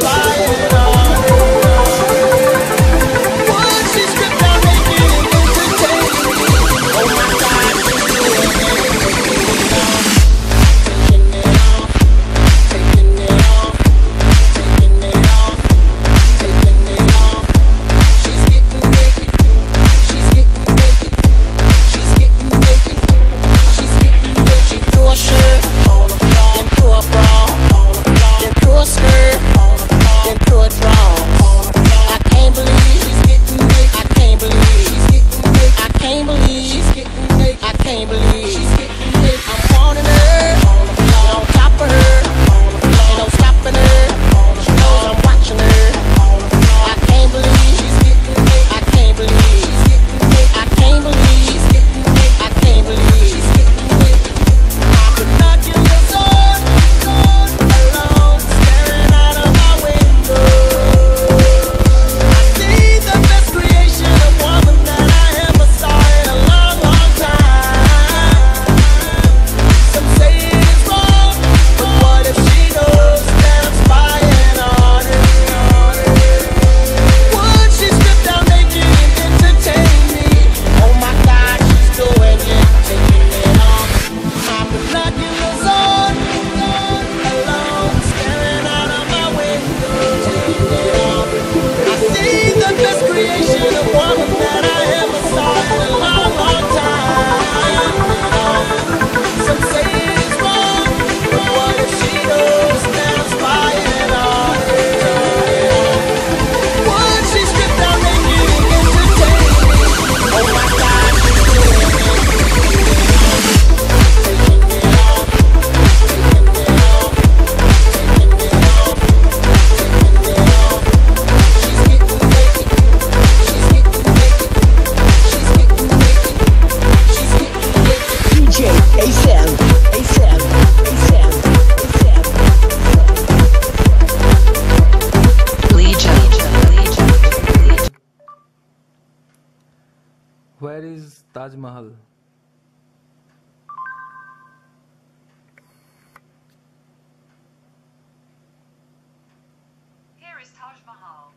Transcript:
knows Where is Taj Mahal? Here is Taj Mahal.